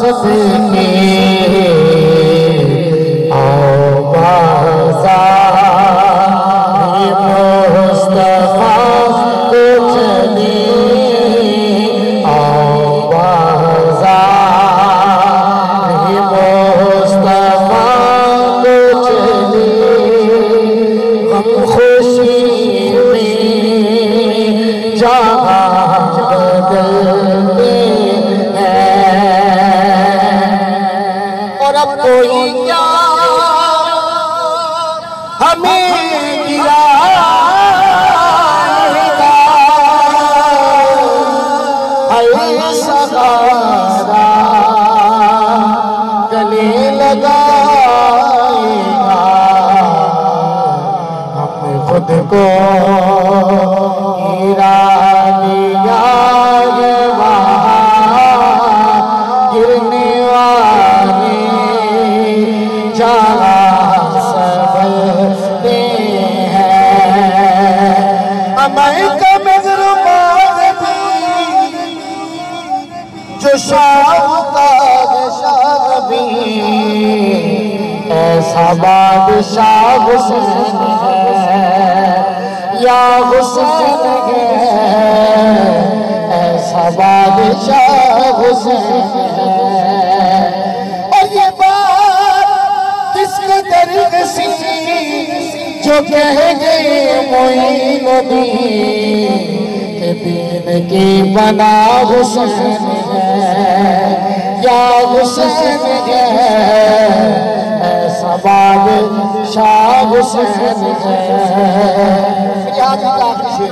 سب کی ہمیں گرائے گا ایسا غارہ گلے لگائے گا ہم جو بھی ایسا بادشاہ حسین ہے، یا حسین ہے۔ ایسا بادشاہ حسین ہے۔ اور یہ بات کس قدر سی جو کہہ گئے معین الدین کہ دین کی بنا حسین ہے یا حسین ہے ایسا بادشاہ حسین ہے یاد ہے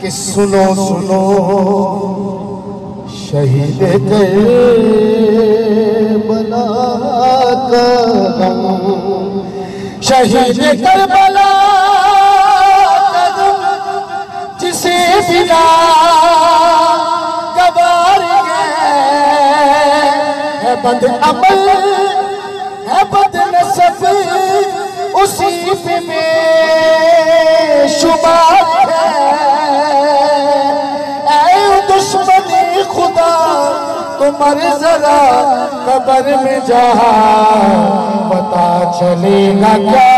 کہ سنو سنو۔ شہید کربلا کا غم شہید کربلا کا غم جسے بلا بد عمل ہے بد نصف اسی پہ میں شمار ہے۔ اے دشمن خدا تمہر ذرا قبر میں جہاں پتا چلے گا کیا